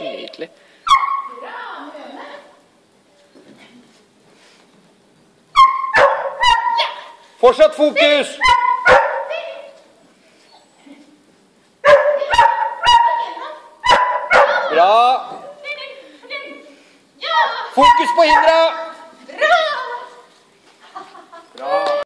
Nydelig Fortsatt fokus! Bra. Fokus på hindra!